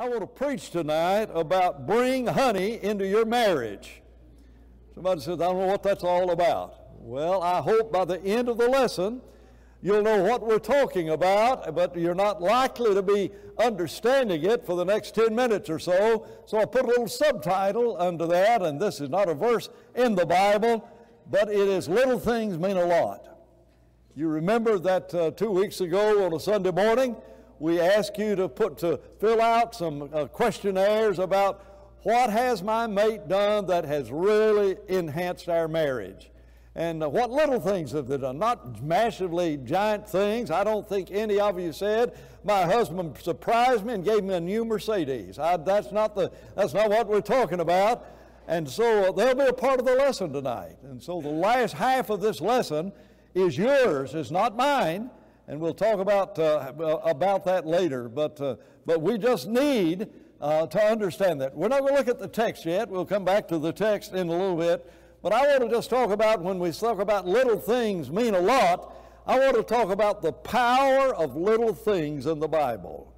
I want to preach tonight about bring honey into your marriage. Somebody says, I don't know what that's all about. Well, I hope by the end of the lesson you'll know what we're talking about, but you're not likely to be understanding it for the next 10 minutes or so. So I put a little subtitle under that, and this is not a verse in the Bible, but it is Little Things Mean a Lot. You remember that uh, two weeks ago on a Sunday morning, we ask you to put to fill out some uh, questionnaires about what has my mate done that has really enhanced our marriage. And uh, what little things have they done? Not massively giant things. I don't think any of you said, my husband surprised me and gave me a new Mercedes. I, that's, not the, that's not what we're talking about. And so they'll be a part of the lesson tonight. And so the last half of this lesson is yours, is not mine. And we'll talk about, uh, about that later. But, uh, but we just need uh, to understand that. We're not going to look at the text yet. We'll come back to the text in a little bit. But I want to just talk about when we talk about little things mean a lot, I want to talk about the power of little things in the Bible.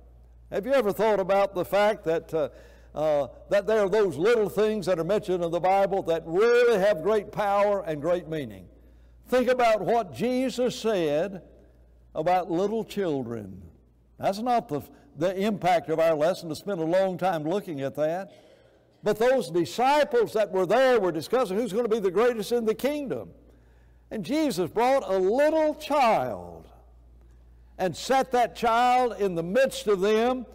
Have you ever thought about the fact that, uh, uh, that there are those little things that are mentioned in the Bible that really have great power and great meaning? Think about what Jesus said about little children. That's not the, the impact of our lesson to spend a long time looking at that. But those disciples that were there were discussing who's going to be the greatest in the kingdom. And Jesus brought a little child and set that child in the midst of them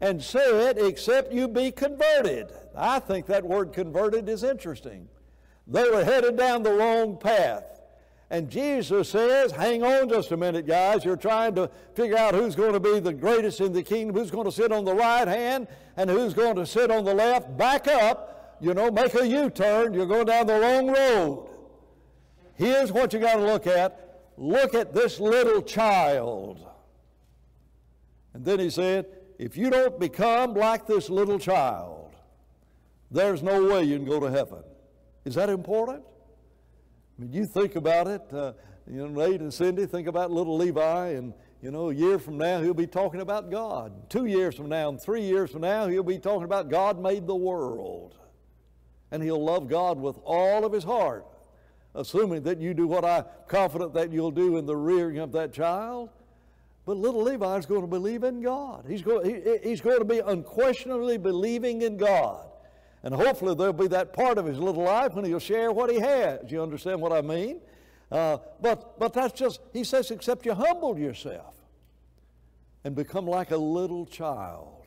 and said, Except you be converted. I think that word converted is interesting. They were headed down the wrong path. And Jesus says, hang on just a minute, guys. You're trying to figure out who's going to be the greatest in the kingdom, who's going to sit on the right hand, and who's going to sit on the left. Back up, you know, make a U turn. You're going down the wrong road. Here's what you got to look at look at this little child. And then he said, if you don't become like this little child, there's no way you can go to heaven. Is that important? I mean, you think about it, uh, you know, Nate and Cindy think about little Levi, and, you know, a year from now, he'll be talking about God. Two years from now, and three years from now, he'll be talking about God made the world. And he'll love God with all of his heart, assuming that you do what I'm confident that you'll do in the rearing of that child. But little Levi is going to believe in God. He's going, he, he's going to be unquestionably believing in God. And hopefully there'll be that part of his little life when he'll share what he has. You understand what I mean? Uh, but, but that's just, he says, except you humble yourself and become like a little child.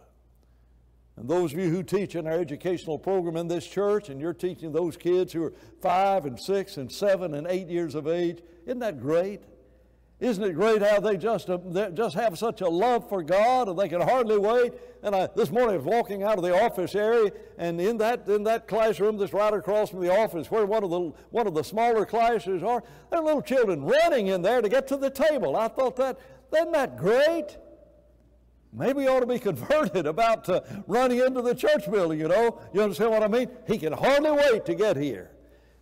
And those of you who teach in our educational program in this church, and you're teaching those kids who are five and six and seven and eight years of age, isn't that great? Isn't it great how they just, uh, they just have such a love for God and they can hardly wait? And I, this morning I was walking out of the office area, and in that, in that classroom that's right across from the office where one of the, one of the smaller classes are, there are little children running in there to get to the table. I thought that, isn't that great? Maybe ought to be converted about uh, running into the church building, you know. You understand what I mean? He can hardly wait to get here.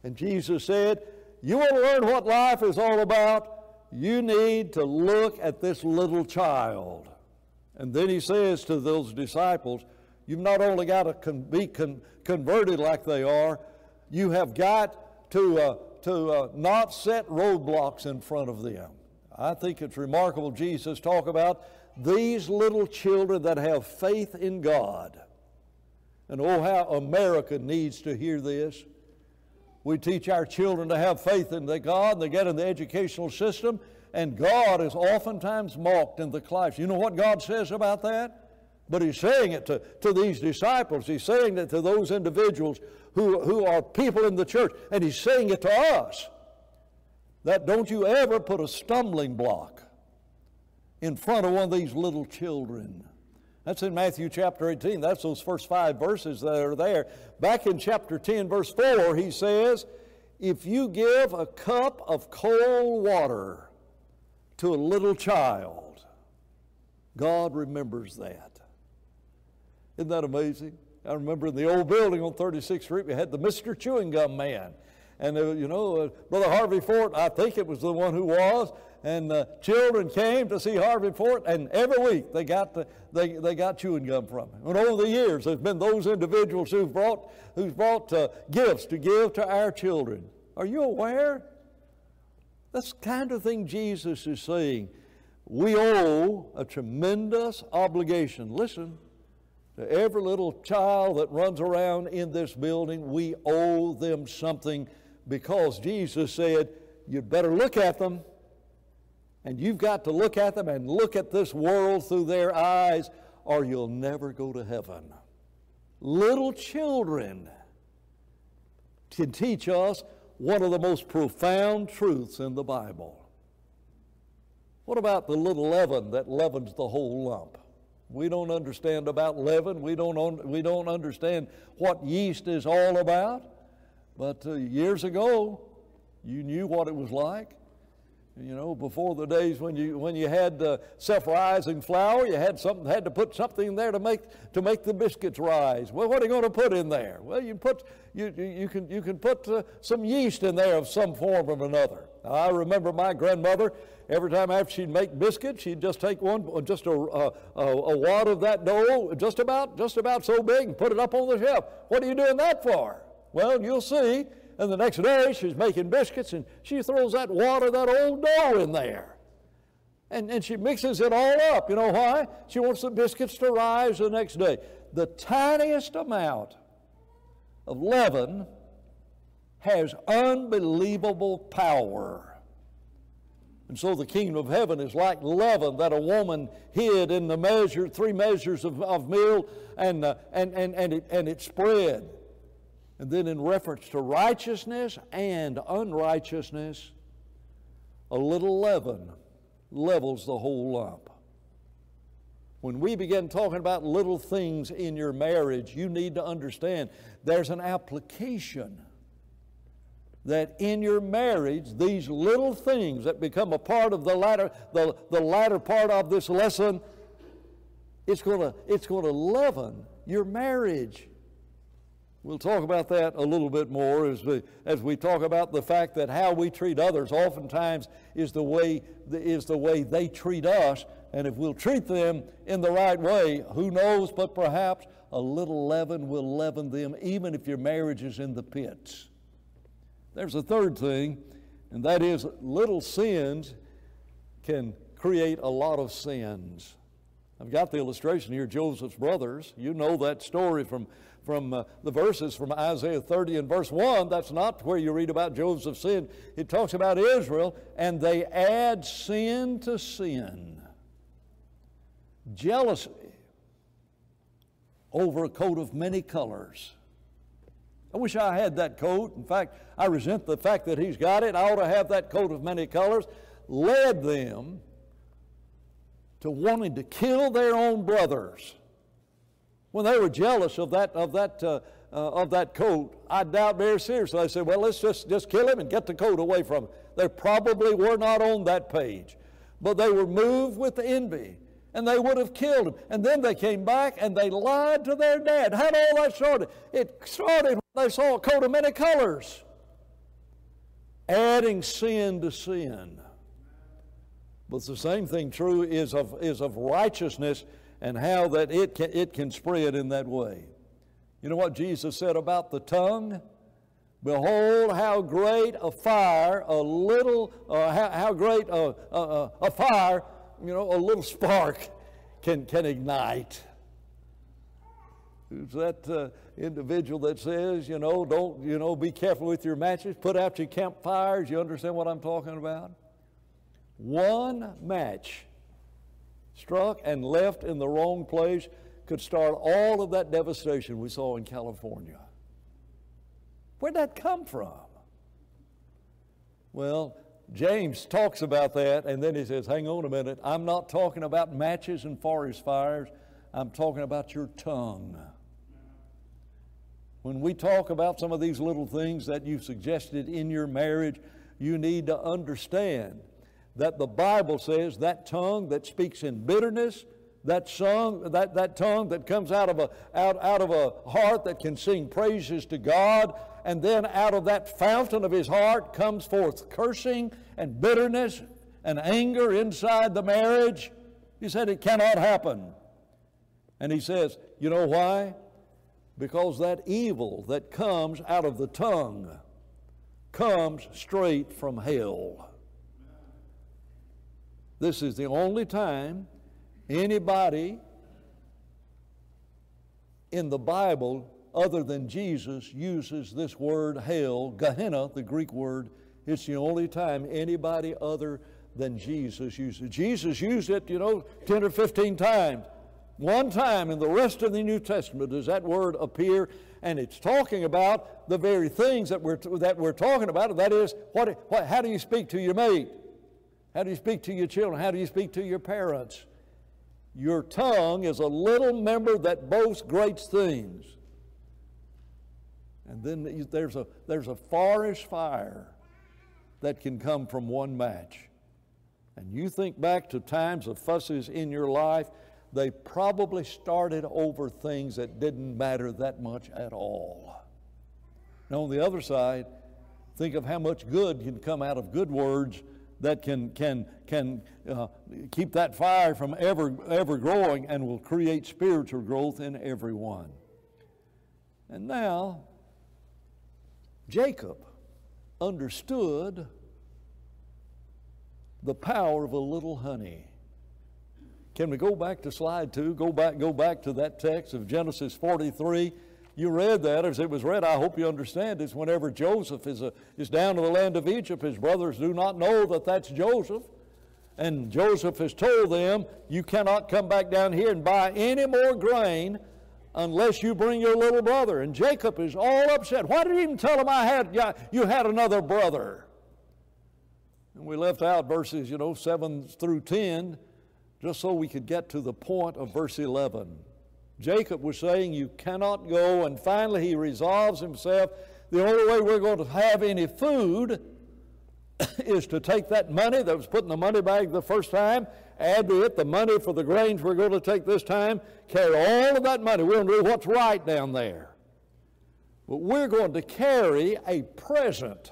And Jesus said, You want to learn what life is all about? You need to look at this little child. And then he says to those disciples, You've not only got to con- be con- converted like they are, you have got to, uh, to uh, not set roadblocks in front of them. I think it's remarkable Jesus talk about these little children that have faith in God. And oh, how America needs to hear this. We teach our children to have faith in the God, and they get in the educational system, and God is oftentimes mocked in the class. You know what God says about that? But He's saying it to, to these disciples. He's saying it to those individuals who, who are people in the church, and He's saying it to us. That don't you ever put a stumbling block in front of one of these little children. That's in Matthew chapter 18. That's those first five verses that are there. Back in chapter 10, verse 4, he says, If you give a cup of cold water to a little child, God remembers that. Isn't that amazing? I remember in the old building on 36th Street, we had the Mr. Chewing Gum Man. And, uh, you know, uh, Brother Harvey Fort, I think it was the one who was, and uh, children came to see Harvey Fort, and every week they got the, they, they got chewing gum from him. And over the years, there's been those individuals who've brought who've brought uh, gifts to give to our children. Are you aware? That's the kind of thing Jesus is saying. We owe a tremendous obligation. Listen, to every little child that runs around in this building, we owe them something because Jesus said, You'd better look at them. And you've got to look at them and look at this world through their eyes, or you'll never go to heaven. Little children can teach us one of the most profound truths in the Bible. What about the little leaven that leavens the whole lump? We don't understand about leaven. We don't, we don't understand what yeast is all about. But uh, years ago, you knew what it was like. You know, before the days when you when you had uh, self-rising flour, you had something had to put something there to make to make the biscuits rise. Well, what are you going to put in there? Well, you put you you can you can put uh, some yeast in there of some form or another. Now, I remember my grandmother. Every time after she'd make biscuits, she'd just take one, just a, a, a wad of that dough, just about just about so big, and put it up on the shelf. What are you doing that for? Well, you'll see and the next day she's making biscuits and she throws that water, that old dough in there. And, and she mixes it all up. You know why? She wants the biscuits to rise the next day. The tiniest amount of leaven has unbelievable power. And so the kingdom of heaven is like leaven that a woman hid in the measure, three measures of, of meal, and, uh, and, and, and, it, and it spread. And then, in reference to righteousness and unrighteousness, a little leaven levels the whole lump. When we begin talking about little things in your marriage, you need to understand there's an application that in your marriage, these little things that become a part of the latter, the, the latter part of this lesson, it's going to it's going to leaven your marriage. We'll talk about that a little bit more as we, as we talk about the fact that how we treat others oftentimes is the, way, is the way they treat us. And if we'll treat them in the right way, who knows, but perhaps a little leaven will leaven them, even if your marriage is in the pits. There's a third thing, and that is little sins can create a lot of sins. I've got the illustration here, Joseph's brothers. You know that story from from uh, the verses from Isaiah 30 and verse 1. That's not where you read about Joseph's sin. It talks about Israel, and they add sin to sin. Jealousy over a coat of many colors. I wish I had that coat. In fact, I resent the fact that he's got it. I ought to have that coat of many colors. Led them to wanting to kill their own brothers. When they were jealous of that, of that, uh, uh, of that coat, I doubt very seriously. They said, well, let's just, just kill him and get the coat away from him. They probably were not on that page. But they were moved with envy and they would have killed him. And then they came back and they lied to their dad. How did all that started? It started when they saw a coat of many colors, adding sin to sin. But the same thing true is of, is of righteousness and how that it can, it can spread in that way. You know what Jesus said about the tongue? Behold, how great a fire, a little, uh, how, how, great a, a, a fire, you know, a little spark can, can ignite. Who's that uh, individual that says, you know, don't, you know, be careful with your matches, put out your campfires? You understand what I'm talking about? One match struck and left in the wrong place could start all of that devastation we saw in California. Where'd that come from? Well, James talks about that, and then he says, Hang on a minute. I'm not talking about matches and forest fires, I'm talking about your tongue. When we talk about some of these little things that you've suggested in your marriage, you need to understand that the Bible says that tongue that speaks in bitterness, that, song, that, that tongue that comes out of, a, out, out of a heart that can sing praises to God, and then out of that fountain of his heart comes forth cursing and bitterness and anger inside the marriage? He said it cannot happen. And he says, You know why? Because that evil that comes out of the tongue comes straight from hell. This is the only time anybody in the Bible other than Jesus uses this word hell, Gehenna, the Greek word. It's the only time anybody other than Jesus uses it. Jesus used it, you know, 10 or 15 times. One time in the rest of the New Testament does that word appear, and it's talking about the very things that we're, that we're talking about. That is, what, what, how do you speak to your mate? How do you speak to your children? How do you speak to your parents? Your tongue is a little member that boasts great things. And then there's a, there's a forest fire that can come from one match. And you think back to times of fusses in your life, they probably started over things that didn't matter that much at all. Now, on the other side, think of how much good can come out of good words that can, can, can uh, keep that fire from ever, ever growing and will create spiritual growth in everyone. And now, Jacob understood the power of a little honey. Can we go back to slide two? Go back, go back to that text of Genesis 43 you read that as it was read. I hope you understand it's whenever Joseph is, a, is down to the land of Egypt, his brothers do not know that that's Joseph. And Joseph has told them, You cannot come back down here and buy any more grain unless you bring your little brother. And Jacob is all upset. Why did you even tell him I had, you had another brother? And we left out verses, you know, 7 through 10, just so we could get to the point of verse 11. Jacob was saying, You cannot go. And finally, he resolves himself the only way we're going to have any food is to take that money that was put in the money bag the first time, add to it the money for the grains we're going to take this time, carry all of that money. We're going to do what's right down there. But we're going to carry a present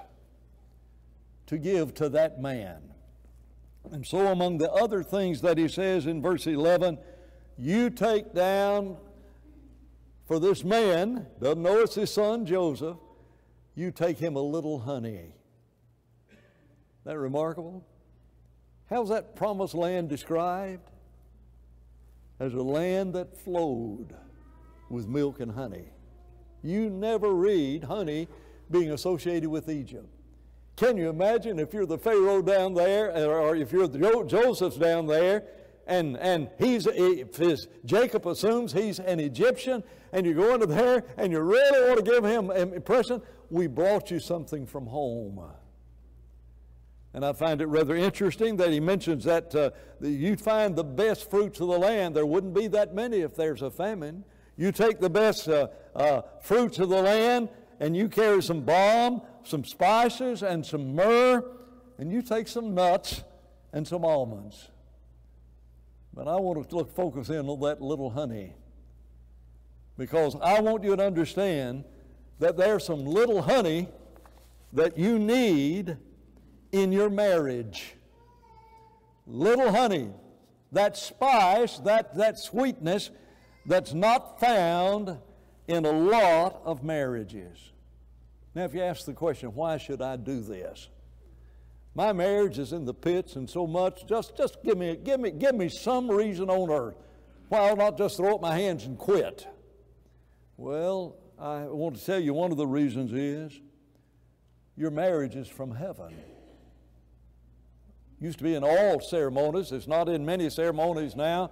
to give to that man. And so, among the other things that he says in verse 11, you take down for this man, doesn't know it's his son Joseph, you take him a little honey. That remarkable? How's that promised land described? As a land that flowed with milk and honey. You never read honey being associated with Egypt. Can you imagine if you're the Pharaoh down there, or if you're Joseph's down there, and, and he's, his, Jacob assumes he's an Egyptian, and you go into there and you really want to give him an impression, we brought you something from home. And I find it rather interesting that he mentions that, uh, you find the best fruits of the land. There wouldn't be that many if there's a famine. You take the best uh, uh, fruits of the land and you carry some balm, some spices, and some myrrh, and you take some nuts and some almonds. But I want to look, focus in on that little honey because I want you to understand that there's some little honey that you need in your marriage. Little honey, that spice, that, that sweetness that's not found in a lot of marriages. Now, if you ask the question, why should I do this? My marriage is in the pits and so much. Just, just give me, give me, give me some reason on earth why I'll not just throw up my hands and quit. Well, I want to tell you one of the reasons is your marriage is from heaven. Used to be in all ceremonies. It's not in many ceremonies now.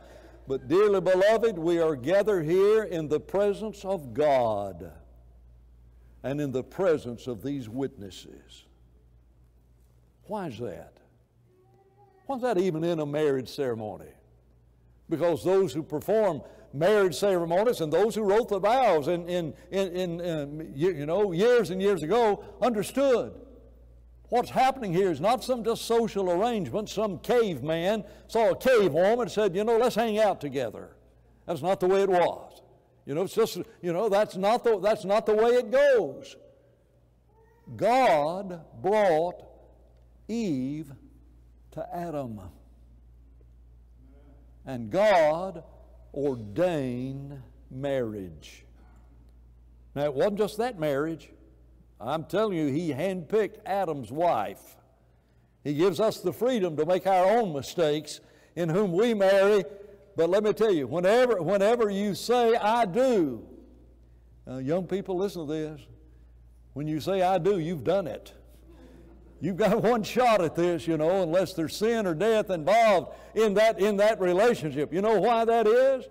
But dearly beloved, we are gathered here in the presence of God and in the presence of these witnesses. Why is that? Why is that even in a marriage ceremony? Because those who perform marriage ceremonies and those who wrote the vows in, in, in, in, in you know, years and years ago understood. What's happening here is not some just social arrangement. Some caveman saw a cave woman and said, you know, let's hang out together. That's not the way it was. You know, it's just, you know, that's not the, that's not the way it goes. God brought Eve to Adam. And God ordained marriage. Now, it wasn't just that marriage. I'm telling you, He handpicked Adam's wife. He gives us the freedom to make our own mistakes in whom we marry. But let me tell you, whenever, whenever you say, I do, uh, young people, listen to this. When you say, I do, you've done it. You've got one shot at this, you know, unless there's sin or death involved in that, in that relationship. You know why that is?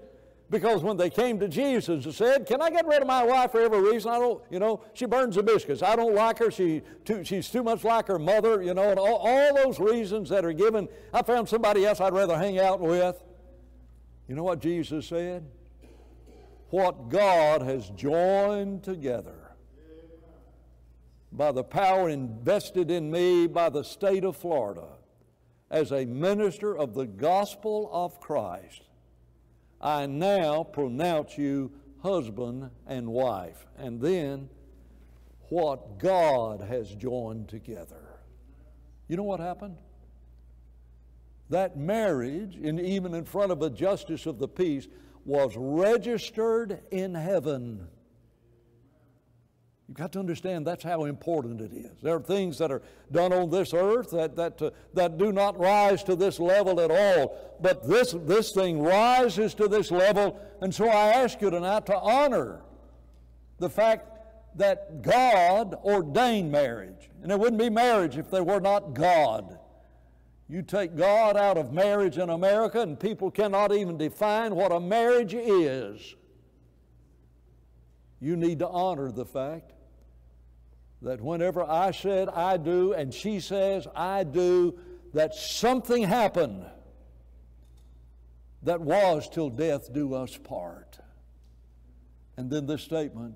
Because when they came to Jesus and said, Can I get rid of my wife for every reason? I don't, you know, she burns the biscuits. I don't like her. She too, she's too much like her mother, you know, and all, all those reasons that are given. I found somebody else I'd rather hang out with. You know what Jesus said? What God has joined together by the power invested in me by the state of Florida as a minister of the gospel of Christ, I now pronounce you husband and wife. And then, what God has joined together. You know what happened? That marriage, and even in front of a justice of the peace, was registered in heaven. You've got to understand that's how important it is. There are things that are done on this earth that, that, uh, that do not rise to this level at all. But this, this thing rises to this level. And so I ask you tonight to honor the fact that God ordained marriage. And it wouldn't be marriage if there were not God. You take God out of marriage in America, and people cannot even define what a marriage is. You need to honor the fact that whenever I said I do and she says I do, that something happened that was till death do us part. And then this statement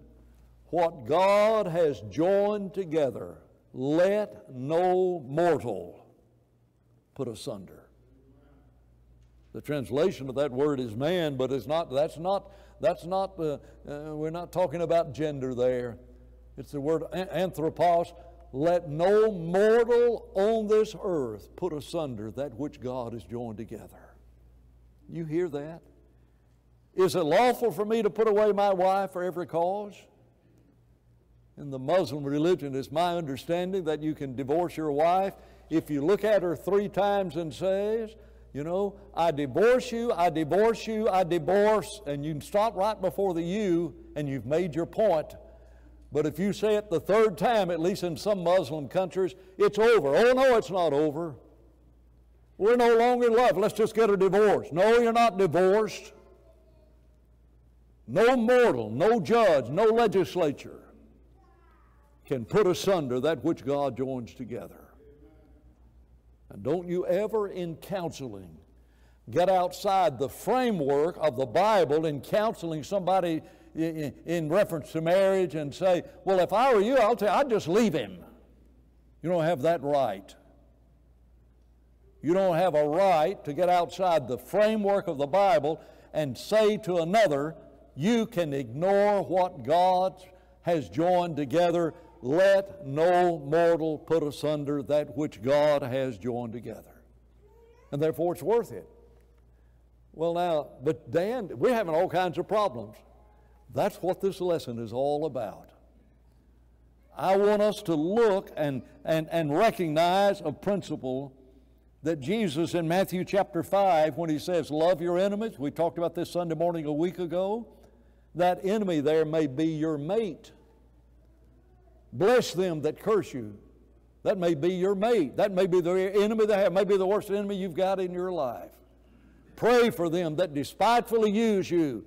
what God has joined together, let no mortal put asunder. The translation of that word is man, but it's not, that's not, that's not, uh, uh, we're not talking about gender there. It's the word anthropos. Let no mortal on this earth put asunder that which God has joined together. You hear that? Is it lawful for me to put away my wife for every cause? In the Muslim religion, it's my understanding that you can divorce your wife if you look at her three times and says, you know, I divorce you, I divorce you, I divorce, and you stop right before the you and you've made your point but if you say it the third time, at least in some Muslim countries, it's over. Oh, no, it's not over. We're no longer in love. Let's just get a divorce. No, you're not divorced. No mortal, no judge, no legislature can put asunder that which God joins together. And don't you ever in counseling get outside the framework of the Bible in counseling somebody in reference to marriage and say, well, if I were you, I'll tell you, I'd just leave him. You don't have that right. You don't have a right to get outside the framework of the Bible and say to another, you can ignore what God has joined together. Let no mortal put asunder that which God has joined together. And therefore it's worth it. Well, now, but Dan, we're having all kinds of problems. That's what this lesson is all about. I want us to look and, and, and recognize a principle that Jesus in Matthew chapter 5, when he says, Love your enemies, we talked about this Sunday morning a week ago, that enemy there may be your mate. Bless them that curse you. That may be your mate. That may be the enemy they have, may be the worst enemy you've got in your life. Pray for them that despitefully use you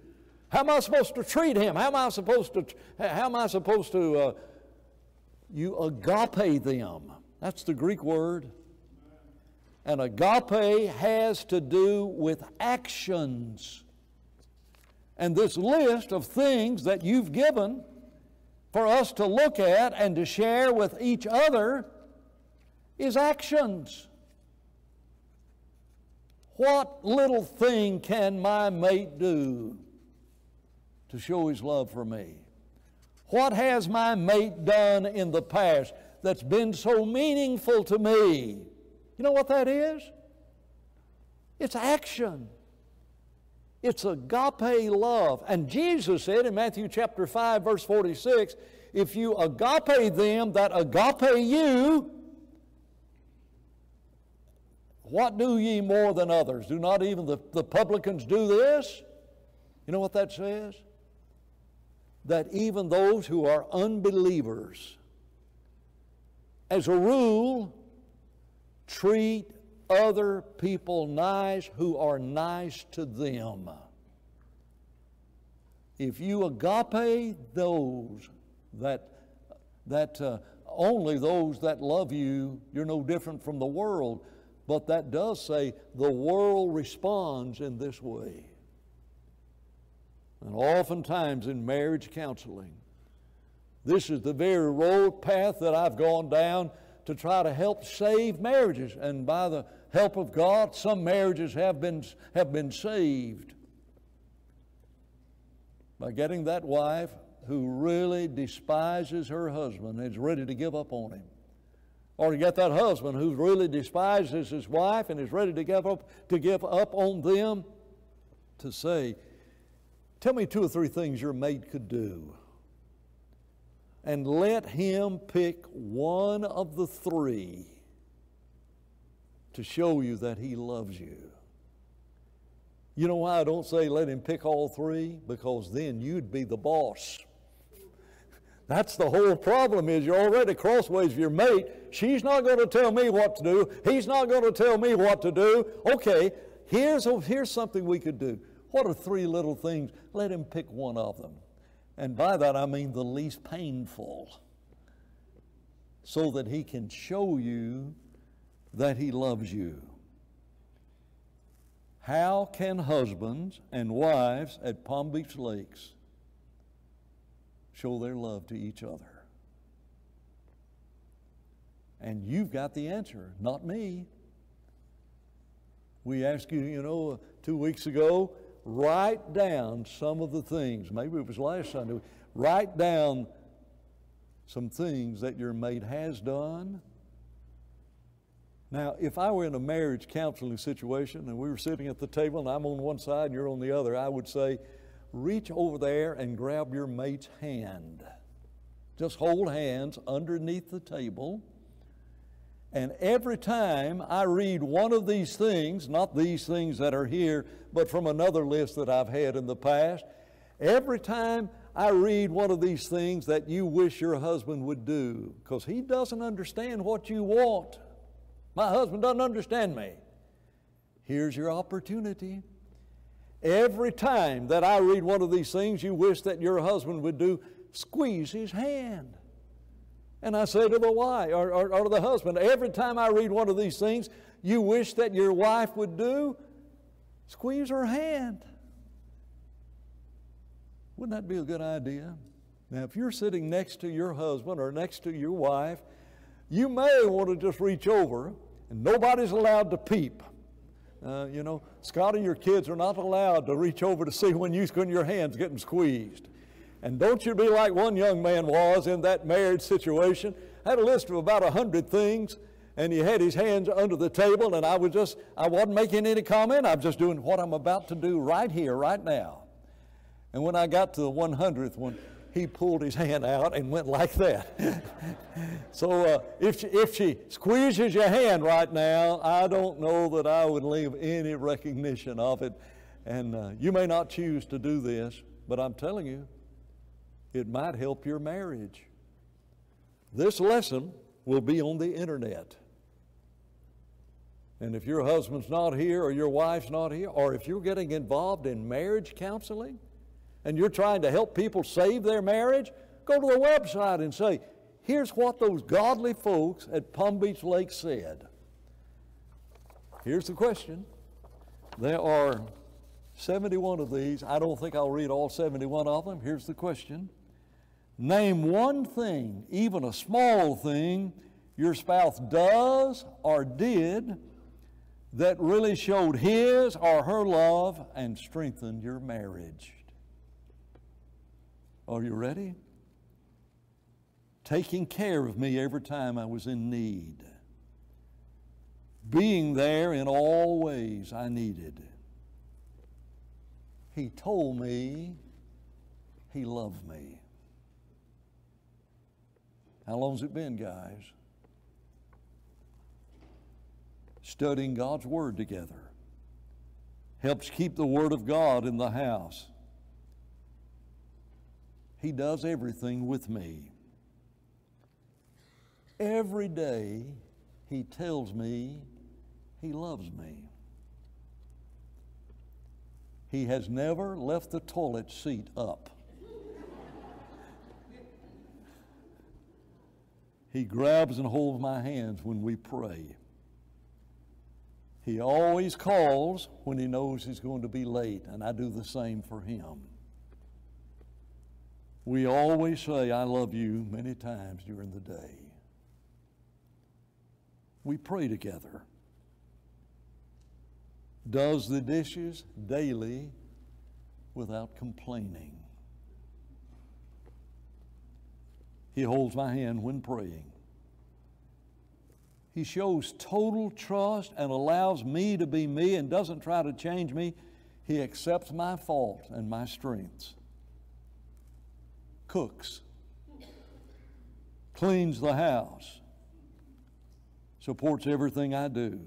how am I supposed to treat him? How am I supposed to, how am I supposed to, uh, you agape them? That's the Greek word. And agape has to do with actions. And this list of things that you've given for us to look at and to share with each other is actions. What little thing can my mate do? To show his love for me? What has my mate done in the past that's been so meaningful to me? You know what that is? It's action. It's agape love. And Jesus said in Matthew chapter 5, verse 46, if you agape them that agape you, what do ye more than others? Do not even the, the publicans do this? You know what that says? That even those who are unbelievers, as a rule, treat other people nice who are nice to them. If you agape those that, that uh, only those that love you, you're no different from the world. But that does say the world responds in this way. And oftentimes in marriage counseling, this is the very road path that I've gone down to try to help save marriages. And by the help of God, some marriages have been, have been saved by getting that wife who really despises her husband and is ready to give up on him. Or to get that husband who really despises his wife and is ready to give up, to give up on them to say, Tell me two or three things your mate could do. And let him pick one of the three to show you that he loves you. You know why I don't say let him pick all three? Because then you'd be the boss. That's the whole problem is you're already crossways with your mate. She's not going to tell me what to do. He's not going to tell me what to do. Okay, here's, here's something we could do. What are three little things? Let him pick one of them. And by that I mean the least painful. So that he can show you that he loves you. How can husbands and wives at Palm Beach Lakes show their love to each other? And you've got the answer, not me. We asked you, you know, two weeks ago, write down some of the things. Maybe it was last Sunday. Write down some things that your mate has done. Now, if I were in a marriage counseling situation and we were sitting at the table and I'm on one side and you're on the other, I would say, reach over there and grab your mate's hand. Just hold hands underneath the table. And every time I read one of these things, not these things that are here, but from another list that I've had in the past, every time I read one of these things that you wish your husband would do, because he doesn't understand what you want. My husband doesn't understand me. Here's your opportunity. Every time that I read one of these things you wish that your husband would do, squeeze his hand. And I say to the wife or, or, or the husband, every time I read one of these things you wish that your wife would do, squeeze her hand. Wouldn't that be a good idea? Now, if you're sitting next to your husband or next to your wife, you may want to just reach over, and nobody's allowed to peep. Uh, you know, Scotty, your kids are not allowed to reach over to see when, you, when your hand's getting squeezed. And don't you be like one young man was in that marriage situation. I had a list of about a hundred things, and he had his hands under the table, and I was just, I wasn't making any comment. I'm just doing what I'm about to do right here, right now. And when I got to the 100th one, he pulled his hand out and went like that. so uh, if, she, if she squeezes your hand right now, I don't know that I would leave any recognition of it. And uh, you may not choose to do this, but I'm telling you, it might help your marriage. This lesson will be on the internet. And if your husband's not here or your wife's not here, or if you're getting involved in marriage counseling, and you're trying to help people save their marriage, go to the website and say, here's what those godly folks at Palm Beach Lake said. Here's the question. There are 71 of these. I don't think I'll read all 71 of them. Here's the question. Name one thing, even a small thing, your spouse does or did that really showed his or her love and strengthened your marriage. Are you ready? Taking care of me every time I was in need. being there in all ways I needed. He told me he loved me. How long's it been, guys? Studying God's Word together helps keep the Word of God in the house. He does everything with me. Every day, He tells me He loves me. He has never left the toilet seat up. He grabs and holds my hands when we pray. He always calls when he knows he's going to be late, and I do the same for him. We always say, I love you many times during the day. We pray together. Does the dishes daily without complaining. He holds my hand when praying. He shows total trust and allows me to be me and doesn't try to change me. He accepts my fault and my strengths. Cooks, cleans the house, supports everything I do,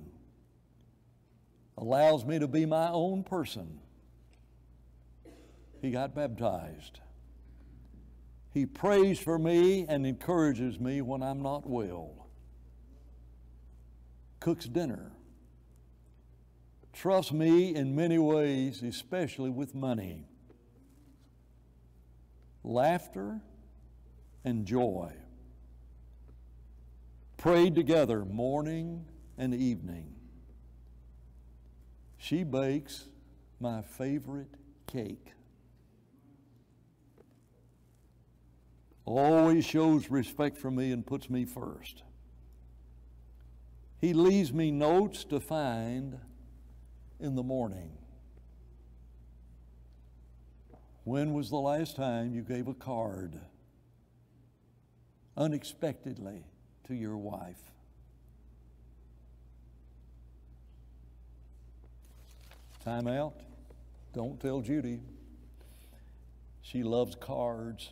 allows me to be my own person. He got baptized. He prays for me and encourages me when I'm not well cooks dinner, trusts me in many ways, especially with money, laughter, and joy. Prayed together morning and evening. She bakes my favorite cake. Always shows respect for me and puts me first. He leaves me notes to find in the morning. When was the last time you gave a card unexpectedly to your wife? Time out. Don't tell Judy. She loves cards.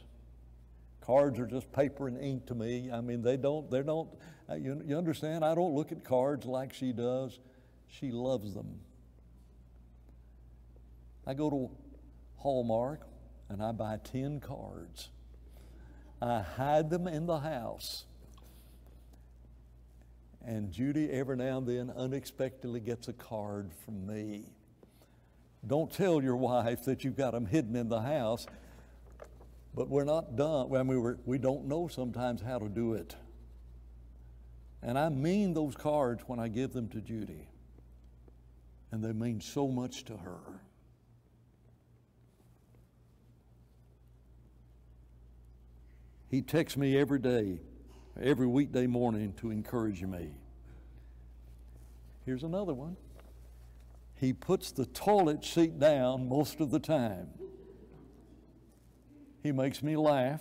Cards are just paper and ink to me. I mean, they don't, they don't, uh, you, you understand? I don't look at cards like she does. She loves them. I go to Hallmark and I buy 10 cards. I hide them in the house. And Judy, every now and then, unexpectedly gets a card from me. Don't tell your wife that you've got them hidden in the house but we're not done. I mean, we're, we don't know sometimes how to do it. And I mean those cards when I give them to Judy. And they mean so much to her. He texts me every day, every weekday morning to encourage me. Here's another one. He puts the toilet seat down most of the time. He makes me laugh.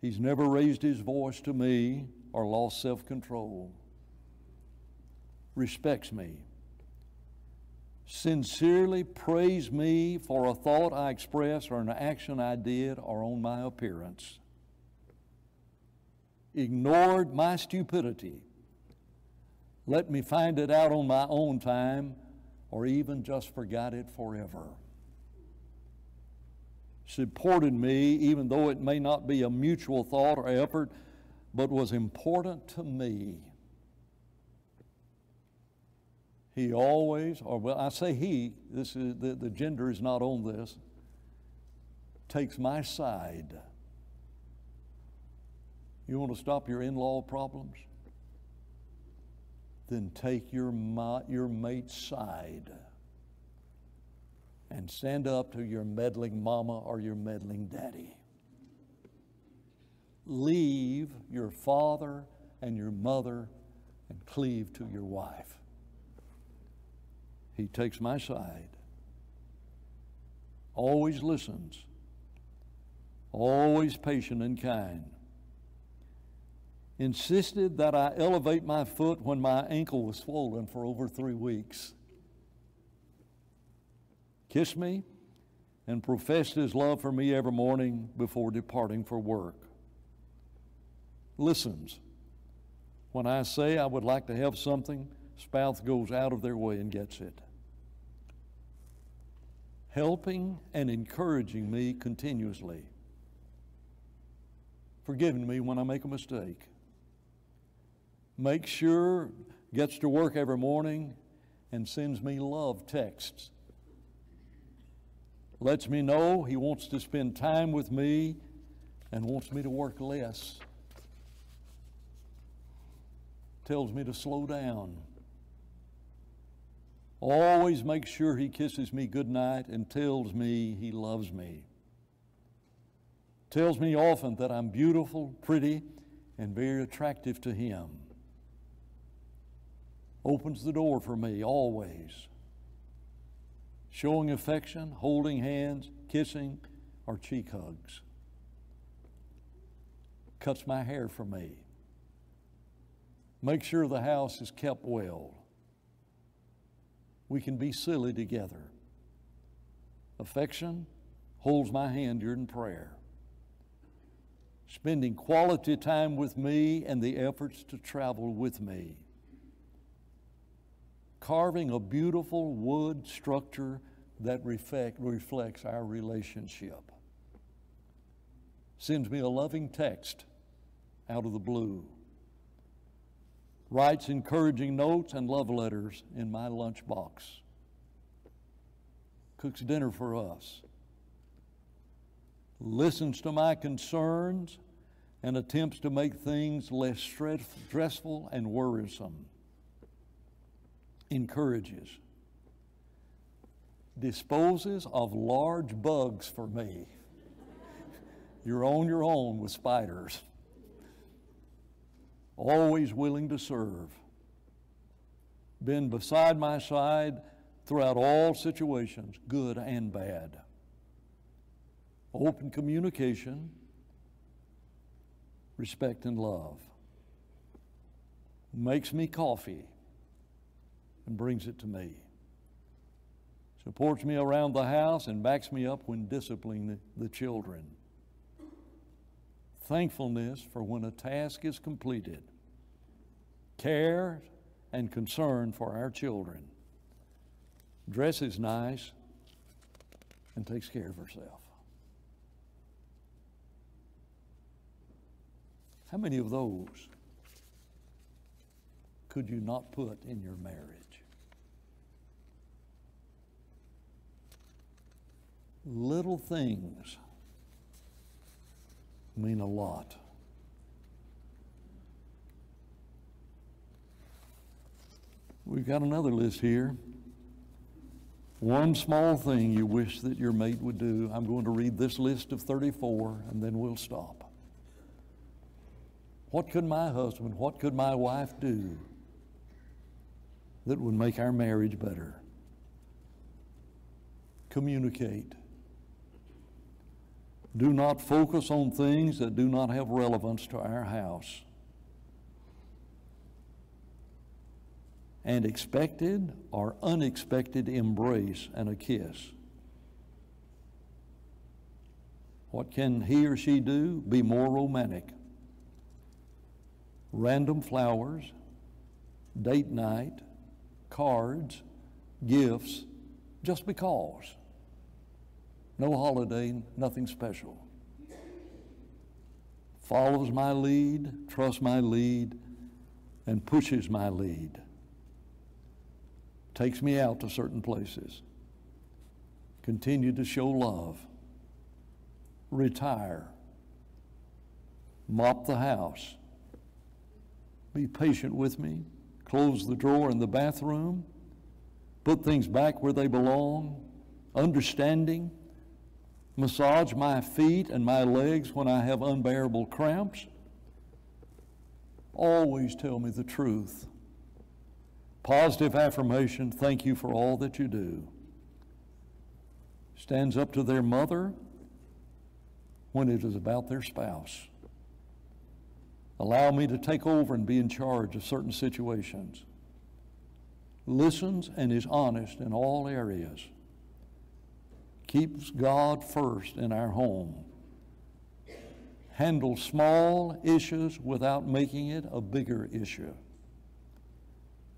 He's never raised his voice to me or lost self control. Respects me. Sincerely praise me for a thought I expressed or an action I did or on my appearance. Ignored my stupidity. Let me find it out on my own time or even just forgot it forever supported me, even though it may not be a mutual thought or effort, but was important to me. He always, or well, I say he, this is, the, the gender is not on this, takes my side. You want to stop your in law problems? Then take your, your mate's side and stand up to your meddling mama or your meddling daddy. Leave your father and your mother and cleave to your wife. He takes my side, always listens, always patient and kind. insisted that I elevate my foot when my ankle was swollen for over three weeks, kissed me, and professed his love for me every morning before departing for work. Listens. When I say I would like to have something, spouse goes out of their way and gets it. Helping and encouraging me continuously. Forgiving me when I make a mistake. Make sure, gets to work every morning, and sends me love texts lets me know he wants to spend time with me and wants me to work less. Tells me to slow down. Always makes sure he kisses me goodnight and tells me he loves me. Tells me often that I'm beautiful, pretty, and very attractive to him. Opens the door for me always showing affection, holding hands, kissing, or cheek hugs. Cuts my hair for me. Make sure the house is kept well. We can be silly together. Affection holds my hand during prayer. Spending quality time with me and the efforts to travel with me carving a beautiful wood structure that reflect, reflects our relationship. Sends me a loving text out of the blue. Writes encouraging notes and love letters in my lunchbox. Cooks dinner for us. Listens to my concerns and attempts to make things less stressful and worrisome encourages, disposes of large bugs for me. You're on your own with spiders. Always willing to serve. Been beside my side throughout all situations, good and bad. Open communication, respect and love. Makes me coffee and brings it to me. Supports me around the house and backs me up when disciplining the, children. Thankfulness for when a task is completed. Care and concern for our children. Dresses nice and takes care of herself. How many of those could you not put in your marriage? Little things mean a lot. We've got another list here. One small thing you wish that your mate would do. I'm going to read this list of 34 and then we'll stop. What could my husband, what could my wife do that would make our marriage better? Communicate. Do not focus on things that do not have relevance to our house. And expected or unexpected embrace and a kiss. What can he or she do? Be more romantic. Random flowers, date night, cards, gifts, just because. No holiday, nothing special. Follows my lead, trusts my lead, and pushes my lead. Takes me out to certain places. Continue to show love. Retire. Mop the house. Be patient with me. Close the drawer in the bathroom. Put things back where they belong. Understanding massage my feet and my legs when I have unbearable cramps. Always tell me the truth. Positive affirmation, thank you for all that you do. Stands up to their mother when it is about their spouse. Allow me to take over and be in charge of certain situations. Listens and is honest in all areas. Keeps God first in our home. Handles small issues without making it a bigger issue.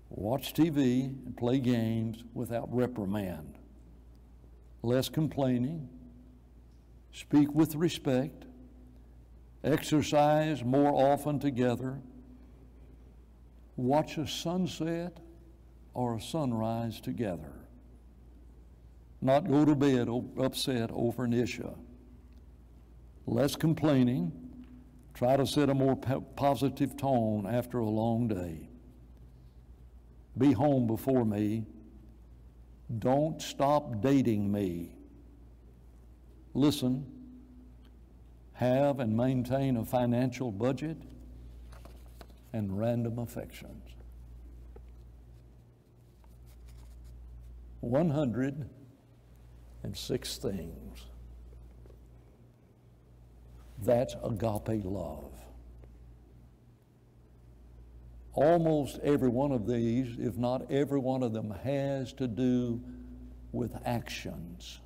Watch TV and play games without reprimand. Less complaining. Speak with respect exercise more often together, watch a sunset or a sunrise together, not go to bed upset over an issue, less complaining, try to set a more positive tone after a long day. Be home before me. Don't stop dating me. Listen have and maintain a financial budget, and random affections. 106 things. That's agape love. Almost every one of these, if not every one of them, has to do with actions.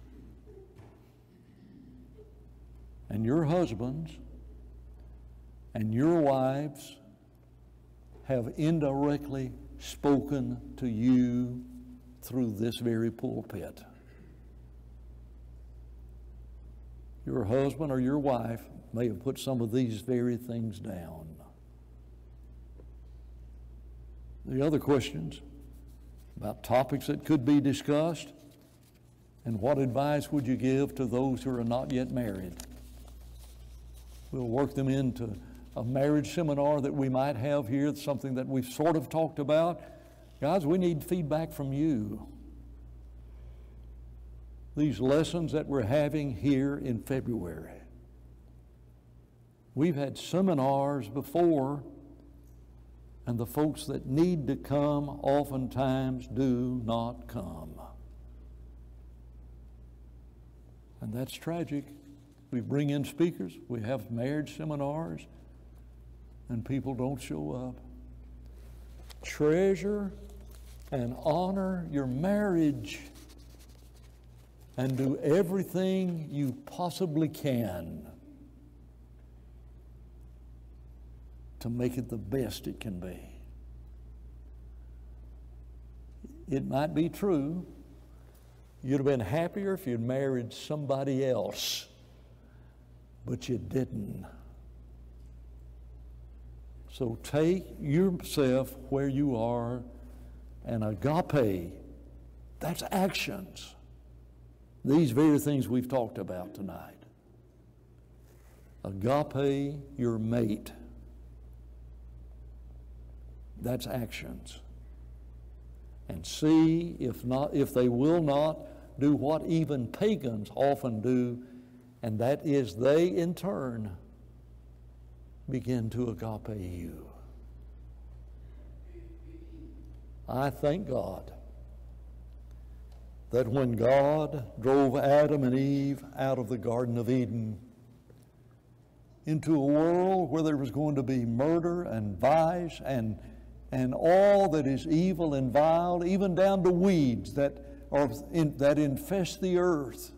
and your husbands and your wives have indirectly spoken to you through this very pulpit. Your husband or your wife may have put some of these very things down. The other questions about topics that could be discussed and what advice would you give to those who are not yet married? We'll work them into a marriage seminar that we might have here, something that we've sort of talked about. Guys, we need feedback from you. These lessons that we're having here in February. We've had seminars before, and the folks that need to come oftentimes do not come. And that's tragic. We bring in speakers, we have marriage seminars, and people don't show up. Treasure and honor your marriage and do everything you possibly can to make it the best it can be. It might be true. You'd have been happier if you'd married somebody else but you didn't. So take yourself where you are and agape, that's actions. These very things we've talked about tonight. Agape your mate. That's actions. And see if not if they will not do what even pagans often do and that is they in turn begin to agape you. I thank God that when God drove Adam and Eve out of the Garden of Eden into a world where there was going to be murder and vice and, and all that is evil and vile, even down to weeds that, are in, that infest the earth,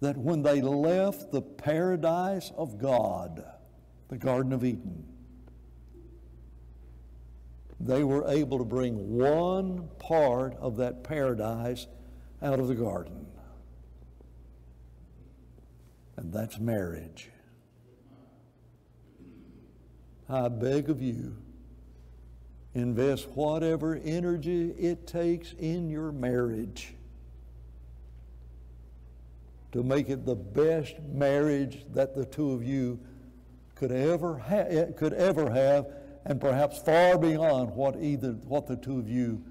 that when they left the paradise of God, the Garden of Eden, they were able to bring one part of that paradise out of the garden. And that's marriage. I beg of you, invest whatever energy it takes in your marriage to make it the best marriage that the two of you could ever ha- eh, could ever have, and perhaps far beyond what either what the two of you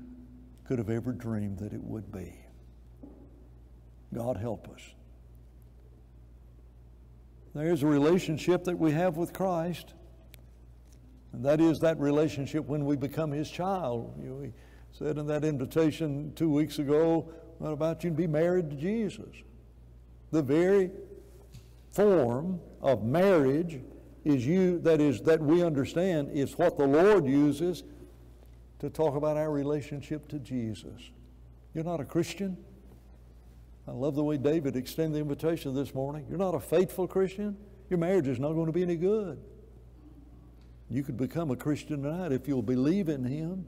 could have ever dreamed that it would be. God help us. There's a relationship that we have with Christ, and that is that relationship when we become His child. You know, we said in that invitation two weeks ago, what about you be married to Jesus? the very form of marriage is you that is that we understand is what the Lord uses to talk about our relationship to Jesus. You're not a Christian? I love the way David extended the invitation this morning. You're not a faithful Christian? Your marriage is not going to be any good. You could become a Christian tonight if you'll believe in Him.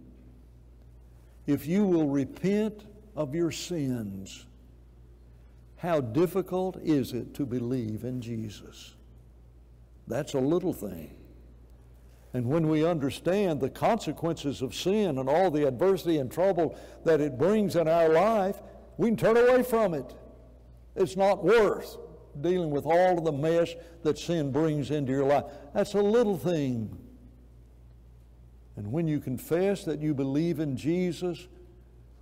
If you will repent of your sins, how difficult is it to believe in Jesus? That's a little thing. And when we understand the consequences of sin and all the adversity and trouble that it brings in our life, we can turn away from it. It's not worth dealing with all of the mess that sin brings into your life. That's a little thing. And when you confess that you believe in Jesus,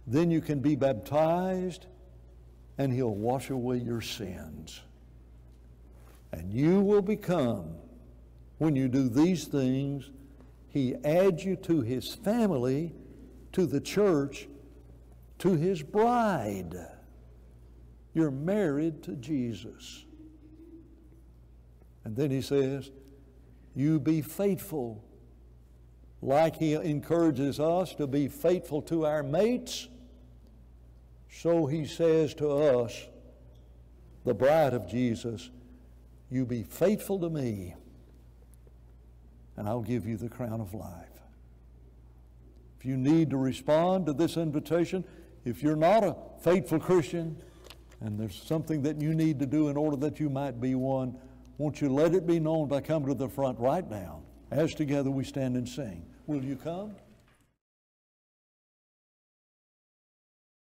then you can be baptized and He'll wash away your sins. And you will become, when you do these things, He adds you to His family, to the church, to His bride. You're married to Jesus. And then He says, You be faithful like he encourages us to be faithful to our mates, so he says to us, the bride of Jesus, you be faithful to me, and I'll give you the crown of life. If you need to respond to this invitation, if you're not a faithful Christian, and there's something that you need to do in order that you might be one, won't you let it be known by coming to the front right now as together we stand and sing. Will you come?